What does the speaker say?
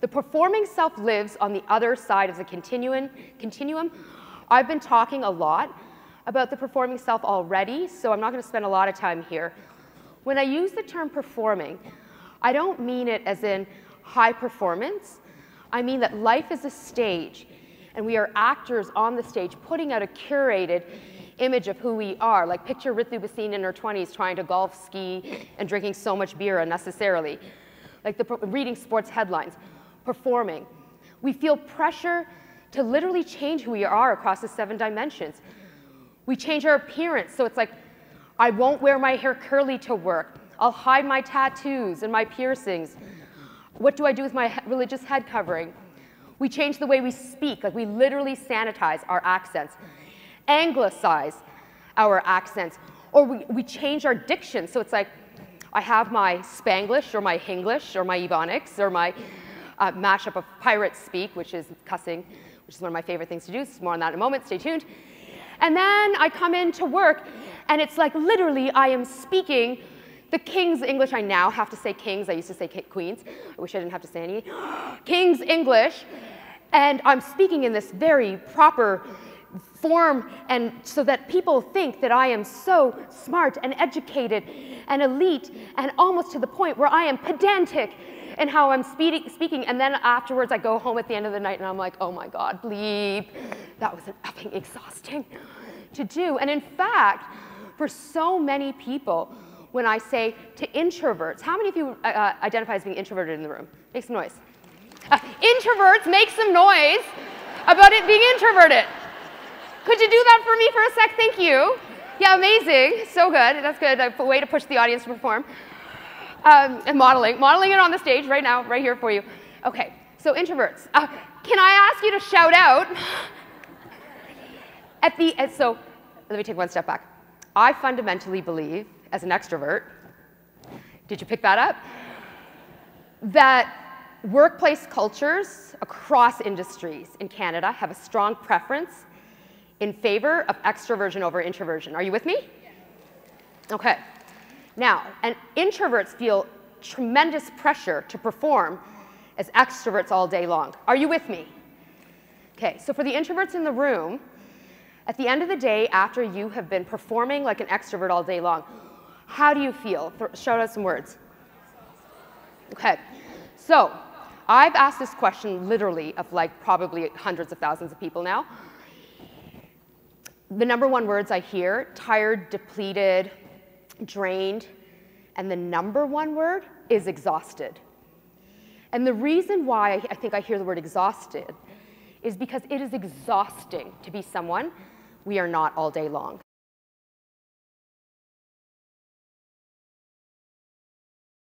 The performing self lives on the other side of the continuum. continuum. I've been talking a lot about the performing self already, so I'm not going to spend a lot of time here. When I use the term performing, I don't mean it as in high performance. I mean that life is a stage, and we are actors on the stage putting out a curated image of who we are. Like picture Ritu Bhasin in her 20s trying to golf, ski, and drinking so much beer unnecessarily. Like the, reading sports headlines, performing. We feel pressure to literally change who we are across the seven dimensions. We change our appearance, so it's like, I won't wear my hair curly to work. I'll hide my tattoos and my piercings. What do I do with my religious head covering? We change the way we speak, like we literally sanitize our accents, anglicize our accents, or we, we change our diction. So it's like, I have my Spanglish or my Hinglish or my Ebonics or my uh, mashup of pirate speak, which is cussing, which is one of my favorite things to do. More on that in a moment, stay tuned. And then I come into work, and it's like literally I am speaking the King's English. I now have to say King's. I used to say Queen's. I wish I didn't have to say any. King's English. And I'm speaking in this very proper form and so that people think that I am so smart and educated and elite and almost to the point where I am pedantic in how I'm speaking. And then afterwards, I go home at the end of the night and I'm like, oh my God, bleep. That was an effing exhausting to do. And in fact, for so many people, when I say to introverts, how many of you uh, uh identify as being introverted in the room? Make some noise. Uh, introverts, make some noise about it being introverted. Could you do that for me for a sec? Thank you. Yeah, amazing. So good. That's good. A way to push the audience to perform. Um, and modeling. Modeling it on the stage right now, right here for you. Okay, so introverts. Uh, can I ask you to shout out at the, so let me take one step back. I fundamentally believe, as an extrovert, did you pick that up? That workplace cultures across industries in Canada have a strong preference in favor of extroversion over introversion. Are you with me? Okay. Now, and introverts feel tremendous pressure to perform as extroverts all day long. Are you with me? Okay, so for the introverts in the room, at the end of the day, after you have been performing like an extrovert all day long, how do you feel? Shout out some words. Okay, so I've asked this question literally of like probably hundreds of thousands of people now the number one words I hear, tired, depleted, drained, and the number one word is exhausted. And the reason why I think I hear the word exhausted is because it is exhausting to be someone we are not all day long.